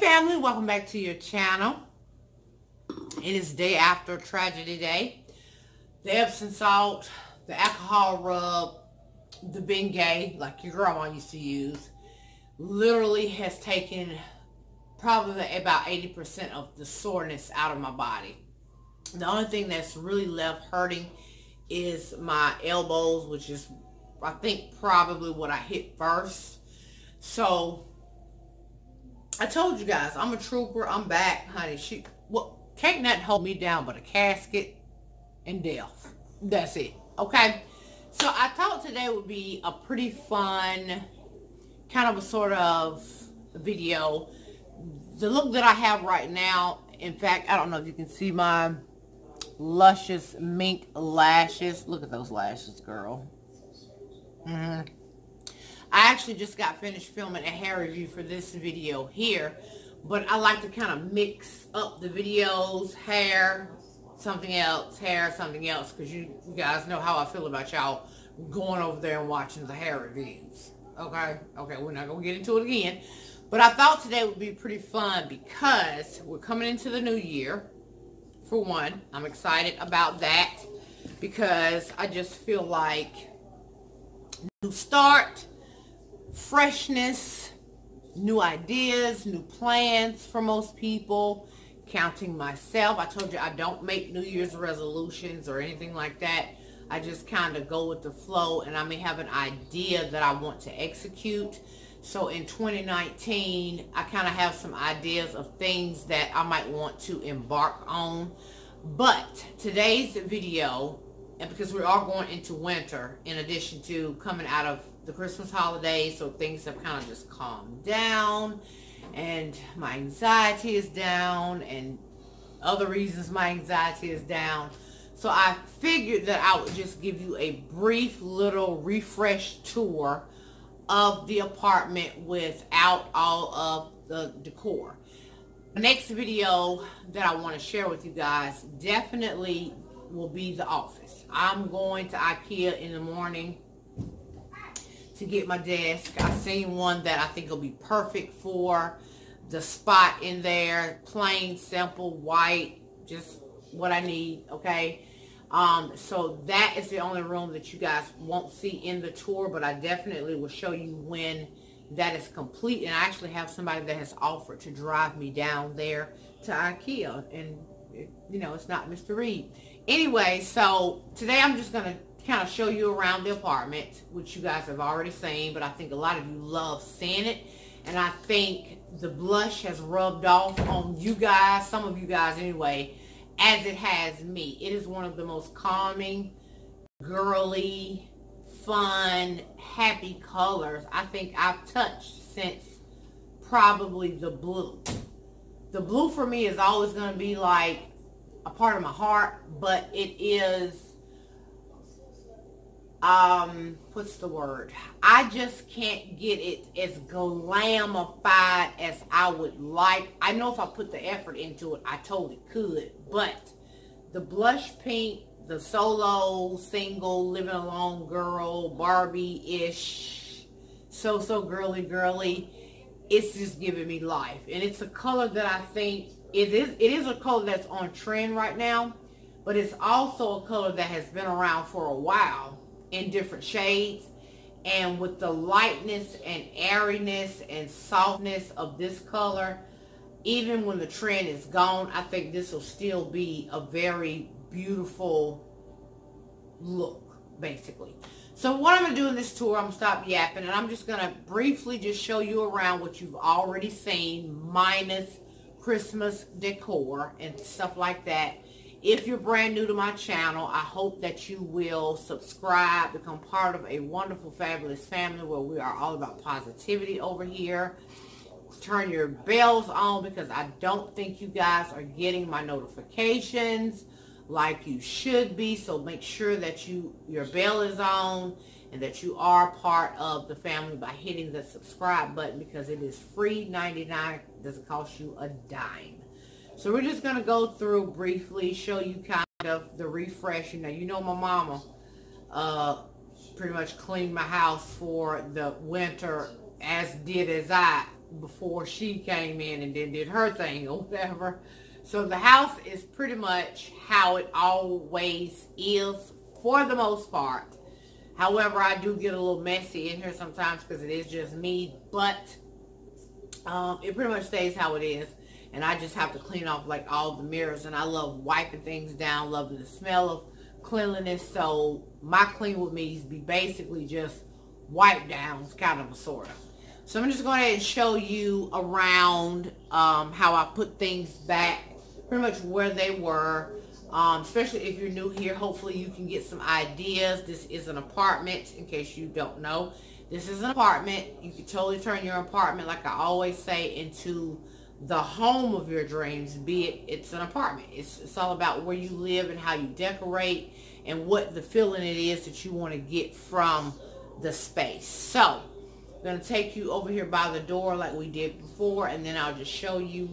family, welcome back to your channel. It is day after tragedy day. The Epsom salt, the alcohol rub, the Bengay, like your grandma used to use, literally has taken probably about 80% of the soreness out of my body. The only thing that's really left hurting is my elbows, which is, I think, probably what I hit first. So, I told you guys, I'm a trooper. I'm back, honey. She, well, can't nothing hold me down but a casket and death. That's it. Okay? So I thought today would be a pretty fun, kind of a sort of video. The look that I have right now, in fact, I don't know if you can see my luscious mink lashes. Look at those lashes, girl. Mm -hmm. I actually just got finished filming a hair review for this video here, but I like to kind of mix up the videos, hair, something else, hair, something else, because you, you guys know how I feel about y'all going over there and watching the hair reviews. Okay? Okay, we're not going to get into it again. But I thought today would be pretty fun because we're coming into the new year, for one. I'm excited about that because I just feel like new start, freshness, new ideas, new plans for most people, counting myself. I told you I don't make New Year's resolutions or anything like that. I just kind of go with the flow and I may have an idea that I want to execute. So in 2019, I kind of have some ideas of things that I might want to embark on. But today's video, and because we are going into winter, in addition to coming out of the Christmas holidays, so things have kind of just calmed down and my anxiety is down and other reasons my anxiety is down. So I figured that I would just give you a brief little refresh tour of the apartment without all of the decor. The next video that I want to share with you guys definitely will be the office. I'm going to Ikea in the morning to get my desk. I seen one that I think will be perfect for the spot in there. Plain, simple, white, just what I need, okay? Um, so that is the only room that you guys won't see in the tour, but I definitely will show you when that is complete. And I actually have somebody that has offered to drive me down there to Ikea. And, you know, it's not Mr. Reed. Anyway, so today I'm just going to kind of show you around the apartment, which you guys have already seen, but I think a lot of you love seeing it. And I think the blush has rubbed off on you guys, some of you guys anyway, as it has me. It is one of the most calming, girly, fun, happy colors I think I've touched since probably the blue. The blue for me is always going to be like a part of my heart, but it is um what's the word? I just can't get it as glamified as i would like. I know if i put the effort into it i totally could but the blush pink the solo single living alone girl barbie-ish so so girly girly it's just giving me life. And it's a color that i think it is it is a color that's on trend right now but it's also a color that has been around for a while in different shades. And with the lightness and airiness and softness of this color, even when the trend is gone, I think this will still be a very beautiful look, basically. So what I'm going to do in this tour, I'm going to stop yapping, and I'm just going to briefly just show you around what you've already seen, minus Christmas decor and stuff like that. If you're brand new to my channel, I hope that you will subscribe, become part of a wonderful, fabulous family where we are all about positivity over here. Turn your bells on because I don't think you guys are getting my notifications like you should be. So make sure that you your bell is on and that you are part of the family by hitting the subscribe button because it is free 99 doesn't cost you a dime. So we're just going to go through briefly, show you kind of the refresh. Now, you know my mama uh, pretty much cleaned my house for the winter as did as I before she came in and then did her thing or whatever. So the house is pretty much how it always is for the most part. However, I do get a little messy in here sometimes because it is just me, but um, it pretty much stays how it is. And I just have to clean off like all the mirrors. And I love wiping things down, loving the smell of cleanliness. So my clean with me is be basically just wipe downs, kind of a sort of. So I'm just going to show you around um, how I put things back, pretty much where they were. Um, especially if you're new here, hopefully you can get some ideas. This is an apartment, in case you don't know. This is an apartment. You can totally turn your apartment, like I always say, into the home of your dreams, be it it's an apartment. It's, it's all about where you live and how you decorate and what the feeling it is that you want to get from the space. So, I'm going to take you over here by the door like we did before, and then I'll just show you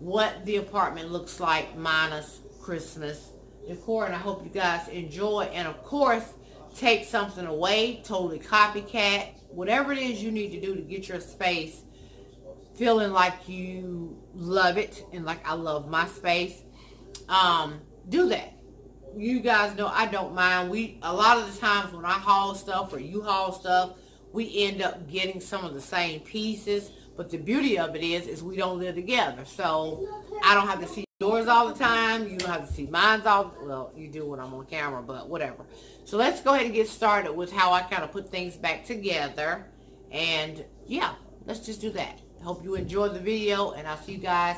what the apartment looks like minus Christmas decor. And I hope you guys enjoy. And of course, take something away, totally copycat, whatever it is you need to do to get your space feeling like you love it and like I love my space, um, do that. You guys know I don't mind. We a lot of the times when I haul stuff or you haul stuff, we end up getting some of the same pieces. But the beauty of it is, is we don't live together. So I don't have to see yours all the time. You don't have to see mine all. Well, you do when I'm on camera, but whatever. So let's go ahead and get started with how I kind of put things back together. And yeah, let's just do that. Hope you enjoy the video and I'll see you guys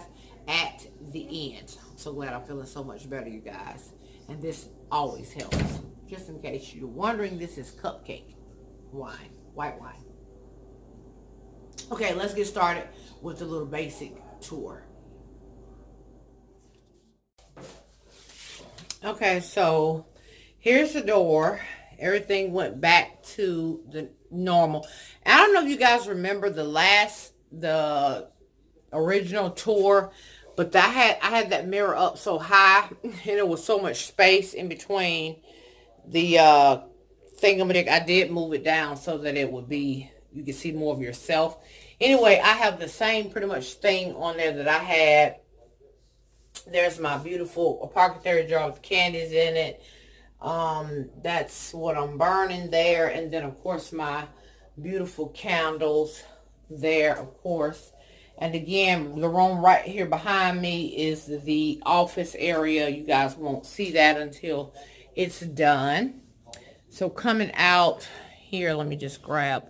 at the end. I'm so glad I'm feeling so much better, you guys. And this always helps. Just in case you're wondering, this is cupcake wine, white wine. Okay, let's get started with the little basic tour. Okay, so here's the door. Everything went back to the normal. I don't know if you guys remember the last the original tour, but I had I had that mirror up so high, and it was so much space in between the uh, thingamadig. I did move it down so that it would be you can see more of yourself. Anyway, I have the same pretty much thing on there that I had. There's my beautiful apothecary jar with candies in it. Um, that's what I'm burning there. And then, of course, my beautiful candles there, of course. And again, the room right here behind me is the office area. You guys won't see that until it's done. So coming out here, let me just grab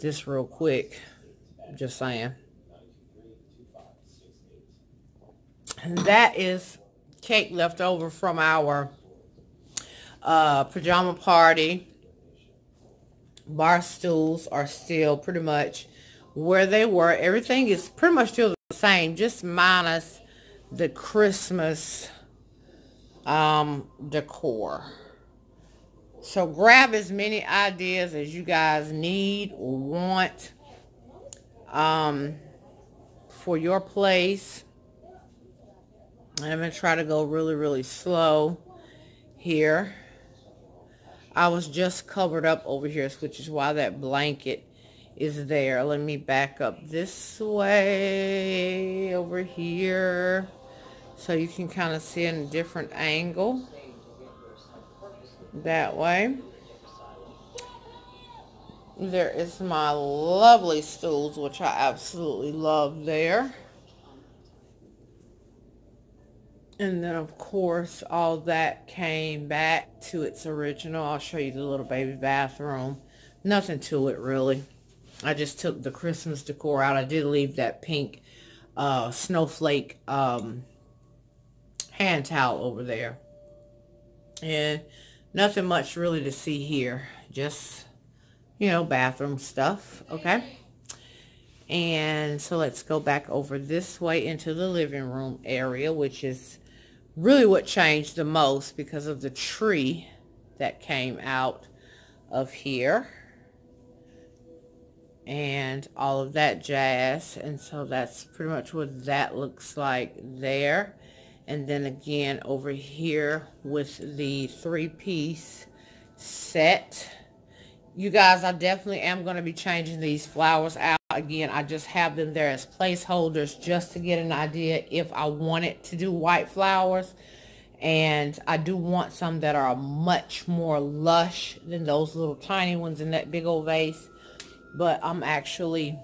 this real quick. Just saying. And that is cake left over from our uh, pajama party. Bar stools are still pretty much where they were. Everything is pretty much still the same, just minus the Christmas um, decor. So grab as many ideas as you guys need or want um, for your place. I'm going to try to go really, really slow here. I was just covered up over here, which is why that blanket is there. Let me back up this way over here so you can kind of see in a different angle that way. There is my lovely stools, which I absolutely love there. And then, of course, all that came back to its original. I'll show you the little baby bathroom. Nothing to it, really. I just took the Christmas decor out. I did leave that pink uh, snowflake um, hand towel over there. And nothing much really to see here. Just, you know, bathroom stuff. Okay. And so let's go back over this way into the living room area, which is really what changed the most because of the tree that came out of here and all of that jazz and so that's pretty much what that looks like there and then again over here with the three-piece set you guys, I definitely am going to be changing these flowers out. Again, I just have them there as placeholders just to get an idea if I wanted to do white flowers. And I do want some that are much more lush than those little tiny ones in that big old vase. But I'm actually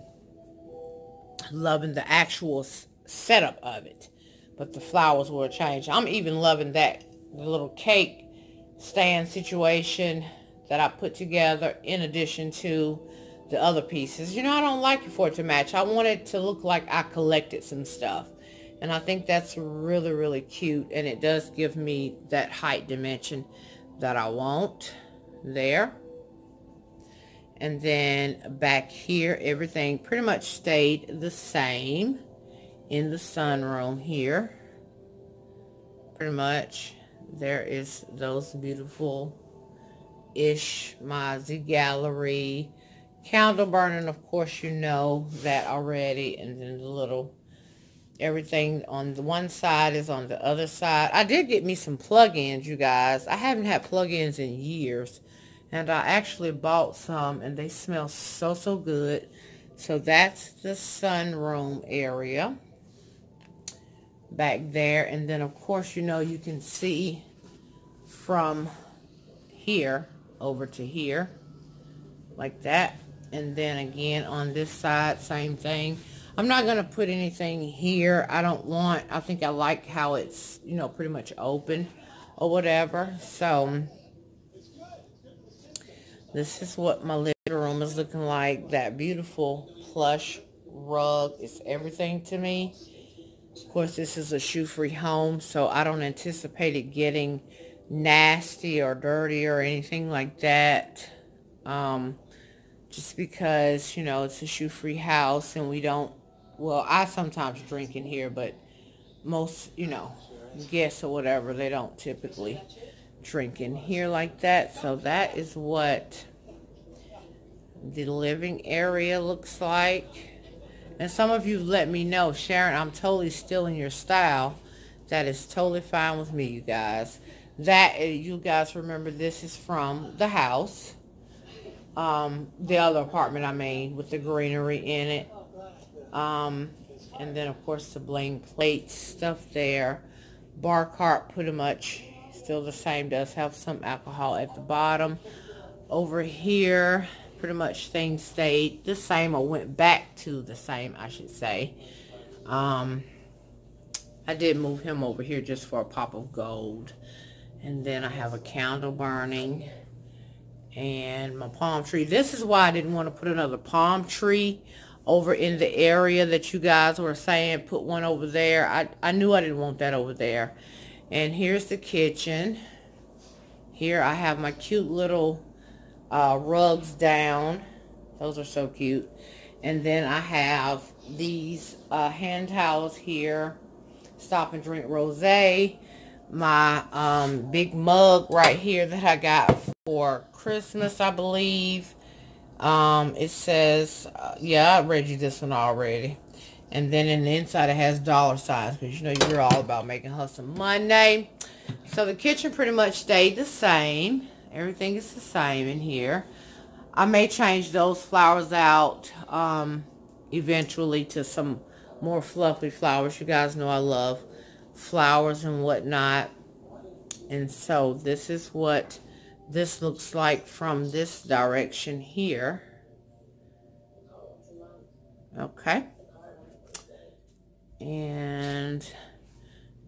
loving the actual setup of it. But the flowers will change. I'm even loving that the little cake stand situation that I put together in addition to the other pieces. You know, I don't like it for it to match. I want it to look like I collected some stuff. And I think that's really, really cute. And it does give me that height dimension that I want there. And then back here, everything pretty much stayed the same in the sunroom here. Pretty much. There is those beautiful-ish Ishmazi Gallery. Candle burning, of course, you know that already. And then the little, everything on the one side is on the other side. I did get me some plug-ins, you guys. I haven't had plug-ins in years. And I actually bought some, and they smell so, so good. So that's the sunroom area back there. And then, of course, you know, you can see from here over to here like that and then again on this side same thing I'm not going to put anything here I don't want I think I like how it's you know pretty much open or whatever so this is what my living room is looking like that beautiful plush rug is everything to me of course this is a shoe free home so I don't anticipate it getting nasty or dirty or anything like that. Um, just because, you know, it's a shoe-free house and we don't, well, I sometimes drink in here, but most, you know, guests or whatever, they don't typically drink in here like that. So that is what the living area looks like. And some of you let me know, Sharon, I'm totally still in your style. That is totally fine with me, you guys that uh, you guys remember this is from the house um, the other apartment I made with the greenery in it um, and then of course the bling plate stuff there bar cart pretty much still the same does have some alcohol at the bottom over here pretty much things stayed the same or went back to the same I should say um, I did move him over here just for a pop of gold and then I have a candle burning and my palm tree. This is why I didn't want to put another palm tree over in the area that you guys were saying put one over there. I, I knew I didn't want that over there. And here's the kitchen. Here I have my cute little uh, rugs down. Those are so cute. And then I have these uh, hand towels here. Stop and Drink Rosé my um, big mug right here that I got for Christmas, I believe. Um, it says, uh, yeah, I read you this one already. And then in the inside it has dollar signs because you know you're all about making hustle Monday. So the kitchen pretty much stayed the same. Everything is the same in here. I may change those flowers out um, eventually to some more fluffy flowers. You guys know I love flowers and whatnot. And so this is what this looks like from this direction here. Okay. And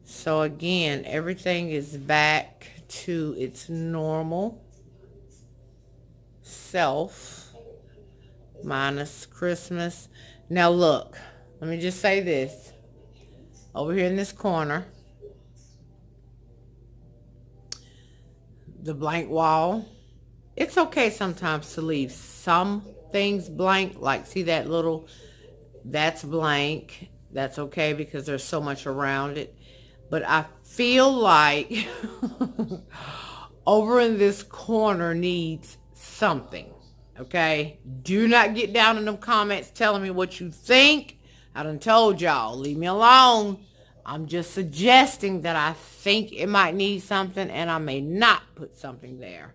so again, everything is back to its normal self minus Christmas. Now look, let me just say this over here in this corner. The blank wall. It's okay sometimes to leave some things blank. Like, see that little, that's blank. That's okay because there's so much around it. But I feel like over in this corner needs something. Okay? Do not get down in them comments telling me what you think. I done told y'all, leave me alone. I'm just suggesting that I think it might need something and I may not put something there.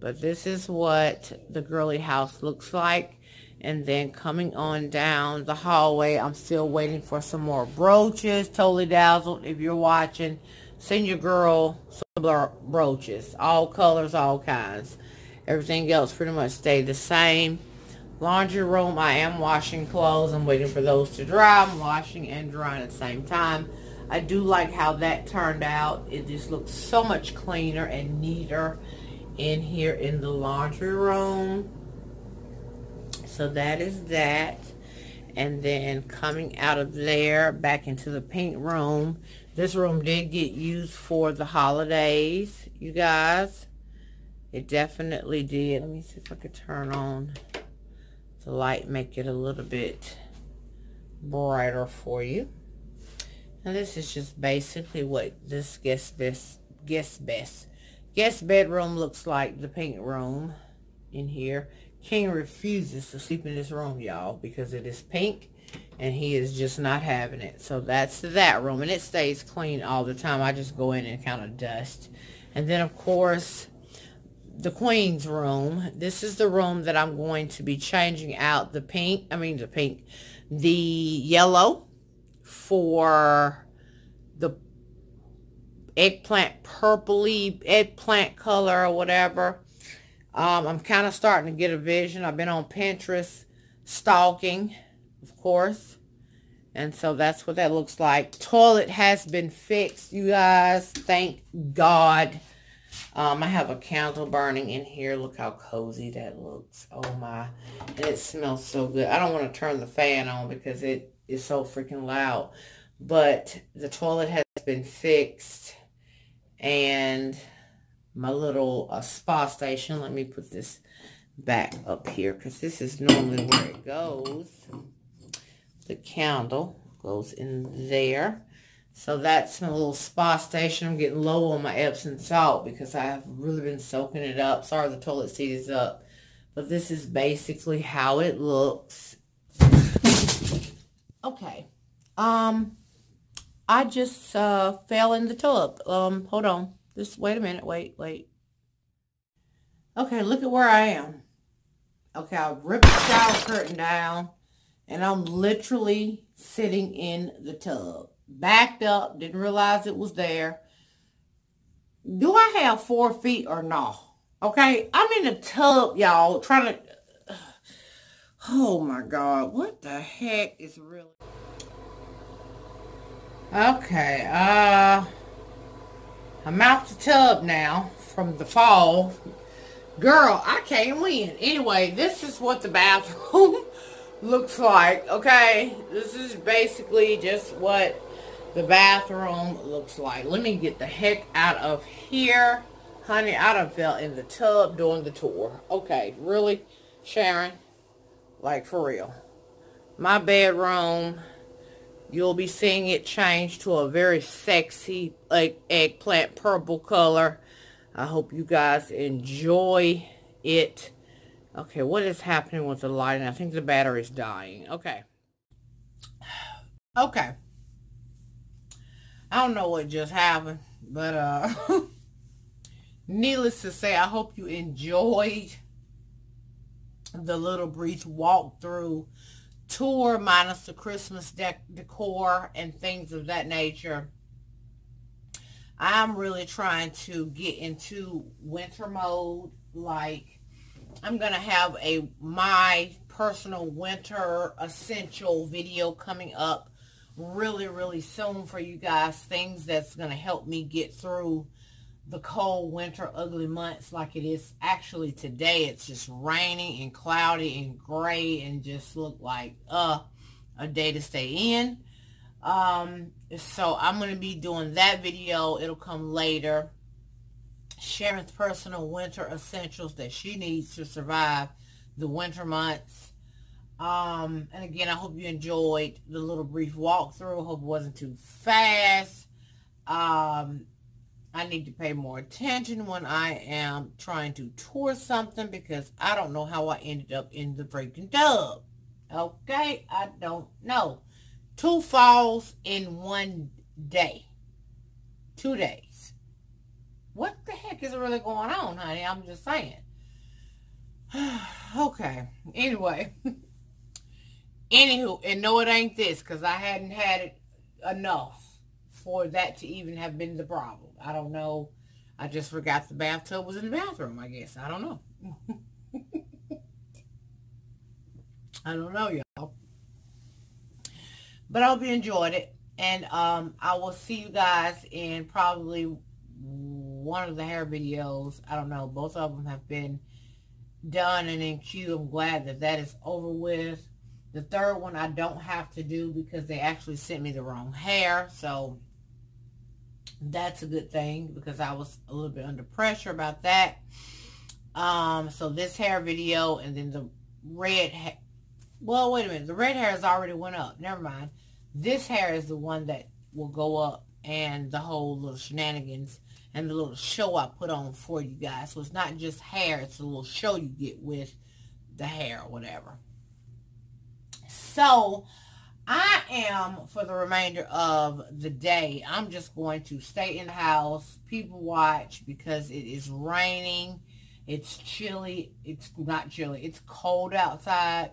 But this is what the girly house looks like. And then coming on down the hallway, I'm still waiting for some more brooches. Totally dazzled. If you're watching, send your girl some brooches. All colors, all kinds. Everything else pretty much stayed the same. Laundry room, I am washing clothes. I'm waiting for those to dry. I'm washing and drying at the same time. I do like how that turned out. It just looks so much cleaner and neater in here in the laundry room. So that is that. And then coming out of there back into the pink room. This room did get used for the holidays, you guys. It definitely did. Let me see if I could turn on the light, make it a little bit brighter for you. And this is just basically what this guest best guest best guest bedroom looks like the pink room in here. King refuses to sleep in this room, y'all, because it is pink and he is just not having it. So that's that room and it stays clean all the time. I just go in and kind of dust. And then of course the queen's room. This is the room that I'm going to be changing out the pink, I mean the pink, the yellow for the eggplant purpley, eggplant color or whatever. Um, I'm kind of starting to get a vision. I've been on Pinterest stalking, of course. And so that's what that looks like. Toilet has been fixed, you guys. Thank God. Um, I have a candle burning in here. Look how cozy that looks. Oh my. And it smells so good. I don't want to turn the fan on because it is so freaking loud. But the toilet has been fixed. And my little uh, spa station. Let me put this back up here because this is normally where it goes. The candle goes in there. So that's my little spa station. I'm getting low on my Epsom salt because I have really been soaking it up. Sorry the toilet seat is up. But this is basically how it looks. okay. Um, I just uh, fell in the tub. Um, hold on. Just wait a minute. Wait, wait. Okay, look at where I am. Okay, I ripped the shower curtain down. And I'm literally sitting in the tub backed up, didn't realize it was there. Do I have four feet or no? Okay, I'm in the tub, y'all, trying to... Oh my God, what the heck is really... Okay, uh... I'm out the tub now from the fall. Girl, I can't win. Anyway, this is what the bathroom looks like, okay? This is basically just what the bathroom looks like. Let me get the heck out of here. Honey, I done fell in the tub doing the tour. Okay, really, Sharon? Like, for real. My bedroom, you'll be seeing it change to a very sexy, like, eggplant purple color. I hope you guys enjoy it. Okay, what is happening with the lighting? I think the battery's dying. Okay. Okay. I don't know what just happened, but uh, needless to say, I hope you enjoyed the little brief walkthrough tour minus the Christmas dec decor and things of that nature. I'm really trying to get into winter mode. Like, I'm going to have a my personal winter essential video coming up really, really soon for you guys. Things that's going to help me get through the cold winter ugly months like it is actually today. It's just raining and cloudy and gray and just look like uh, a day to stay in. Um, so I'm going to be doing that video. It'll come later. Sharon's personal winter essentials that she needs to survive the winter months. Um, and again, I hope you enjoyed the little brief walkthrough. Hope it wasn't too fast. Um, I need to pay more attention when I am trying to tour something because I don't know how I ended up in the freaking tub. Okay, I don't know. Two falls in one day. Two days. What the heck is really going on, honey? I'm just saying. okay. Anyway. Anywho, and no, it ain't this because I hadn't had it enough for that to even have been the problem. I don't know. I just forgot the bathtub was in the bathroom, I guess. I don't know. I don't know, y'all. But I hope you enjoyed it. And um, I will see you guys in probably one of the hair videos. I don't know. Both of them have been done and in queue. I'm glad that that is over with. The third one I don't have to do because they actually sent me the wrong hair. So that's a good thing because I was a little bit under pressure about that. Um, so this hair video and then the red hair. Well, wait a minute. The red hair has already went up. Never mind. This hair is the one that will go up and the whole little shenanigans and the little show I put on for you guys. So it's not just hair. It's a little show you get with the hair or whatever. So I am, for the remainder of the day, I'm just going to stay in the house, people watch, because it is raining. It's chilly. It's not chilly. It's cold outside.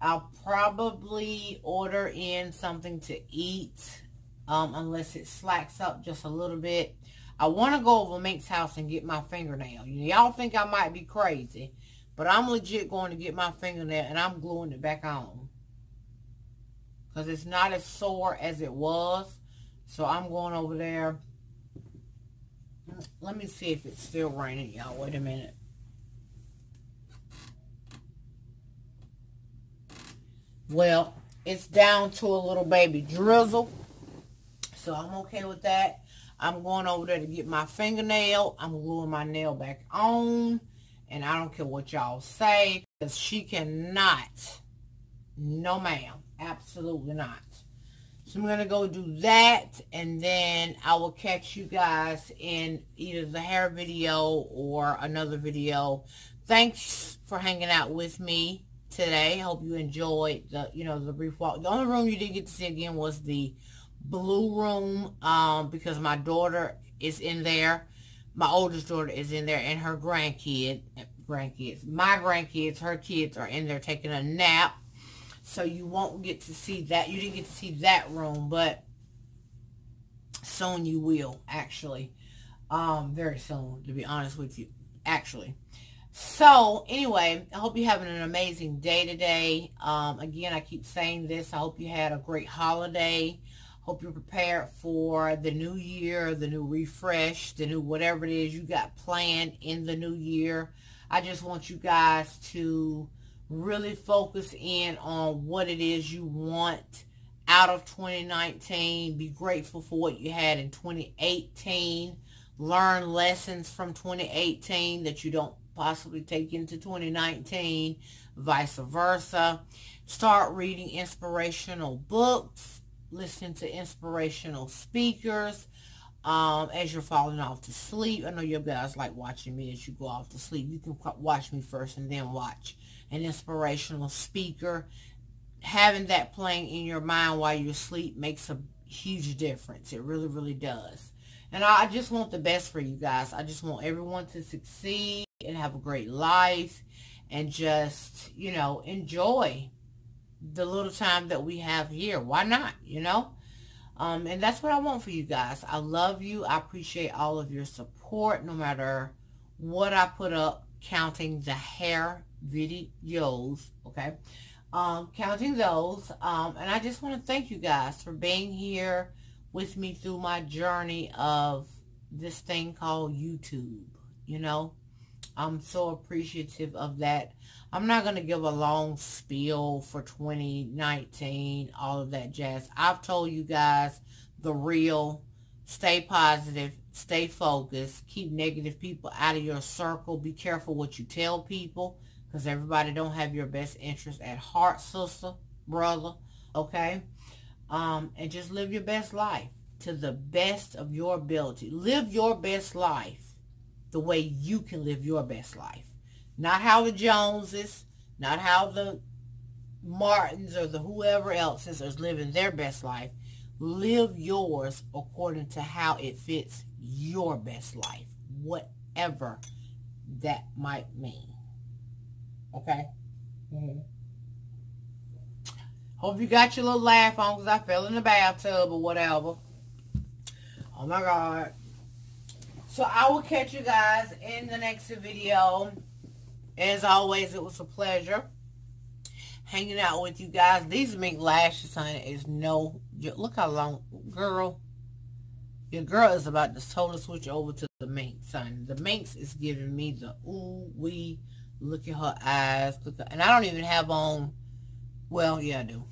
I'll probably order in something to eat um, unless it slacks up just a little bit. I want to go over Mink's house and get my fingernail. Y'all think I might be crazy, but I'm legit going to get my fingernail and I'm gluing it back on because it's not as sore as it was. So I'm going over there. Let me see if it's still raining, y'all. Wait a minute. Well, it's down to a little baby drizzle. So I'm okay with that. I'm going over there to get my fingernail. I'm gluing my nail back on. And I don't care what y'all say. Because she cannot. No ma'am. Absolutely not. So I'm going to go do that and then I will catch you guys in either the hair video or another video. Thanks for hanging out with me today. Hope you enjoyed the, you know, the brief walk. The only room you didn't get to see again was the blue room um, because my daughter is in there. My oldest daughter is in there and her grandkid, grandkids, my grandkids, her kids are in there taking a nap. So you won't get to see that. You didn't get to see that room, but soon you will, actually. Um, very soon, to be honest with you, actually. So, anyway, I hope you're having an amazing day today. Um, again, I keep saying this. I hope you had a great holiday. Hope you're prepared for the new year, the new refresh, the new whatever it is you got planned in the new year. I just want you guys to really focus in on what it is you want out of 2019. Be grateful for what you had in 2018. Learn lessons from 2018 that you don't possibly take into 2019, vice versa. Start reading inspirational books, listen to inspirational speakers um, as you're falling off to sleep. I know you guys like watching me as you go off to sleep. You can watch me first and then watch an inspirational speaker. Having that playing in your mind while you sleep makes a huge difference. It really, really does. And I just want the best for you guys. I just want everyone to succeed and have a great life and just, you know, enjoy the little time that we have here. Why not, you know? Um, and that's what I want for you guys. I love you. I appreciate all of your support no matter what I put up counting the hair videos, okay? Um, counting those. Um, and I just want to thank you guys for being here with me through my journey of this thing called YouTube, you know? I'm so appreciative of that. I'm not going to give a long spiel for 2019, all of that jazz. I've told you guys the real. Stay positive. Stay focused. Keep negative people out of your circle. Be careful what you tell people because everybody don't have your best interest at heart, sister, brother, okay? Um, and just live your best life to the best of your ability. Live your best life the way you can live your best life. Not how the Joneses, not how the Martins or the whoever else is living their best life. Live yours according to how it fits your best life, whatever that might mean. Okay? Mm -hmm. Hope you got your little laugh on because I fell in the bathtub or whatever. Oh my God. So I will catch you guys in the next video. As always, it was a pleasure hanging out with you guys. These mink lashes, honey, is no... Look how long... Girl, your girl is about to totally switch over to the minx, son. The minx is giving me the ooh wee. Look at her eyes. And I don't even have on. Well, yeah, I do,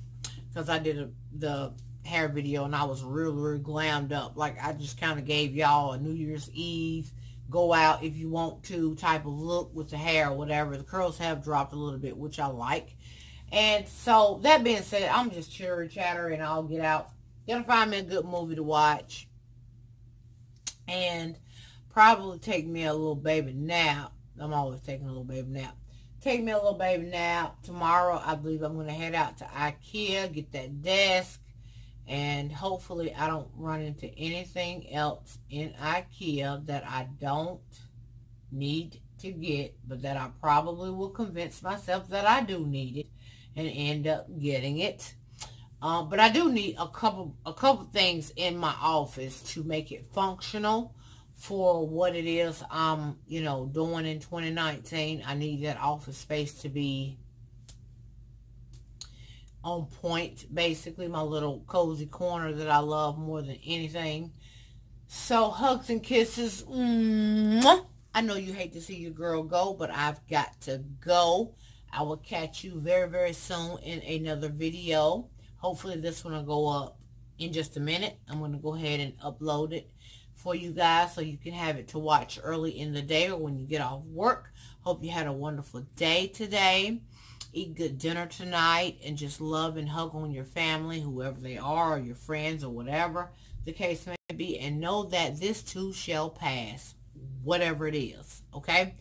because I did a, the hair video and I was real, real glammed up. Like I just kind of gave y'all a New Year's Eve go out if you want to type of look with the hair or whatever. The curls have dropped a little bit, which I like. And so that being said, I'm just chitter chatter and I'll get out. Gonna find me a good movie to watch and probably take me a little baby nap. I'm always taking a little baby nap. Take me a little baby nap. Tomorrow, I believe I'm going to head out to Ikea, get that desk, and hopefully I don't run into anything else in Ikea that I don't need to get, but that I probably will convince myself that I do need it and end up getting it. Um, but I do need a couple a couple things in my office to make it functional for what it is I'm, you know, doing in 2019. I need that office space to be on point, basically my little cozy corner that I love more than anything. So hugs and kisses. Mwah. I know you hate to see your girl go, but I've got to go. I will catch you very, very soon in another video. Hopefully this one will go up in just a minute. I'm going to go ahead and upload it for you guys so you can have it to watch early in the day or when you get off work. Hope you had a wonderful day today. Eat good dinner tonight and just love and hug on your family, whoever they are, or your friends or whatever the case may be. And know that this too shall pass, whatever it is. Okay?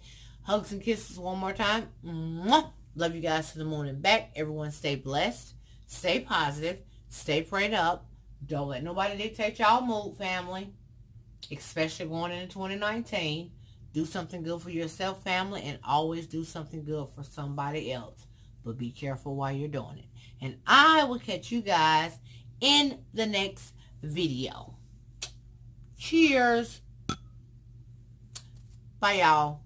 Hugs and kisses one more time. Mwah! Love you guys to the moon and back. Everyone stay blessed. Stay positive. Stay prayed up. Don't let nobody dictate y'all mood, family. Especially going into 2019. Do something good for yourself, family, and always do something good for somebody else. But be careful while you're doing it. And I will catch you guys in the next video. Cheers. Bye, y'all.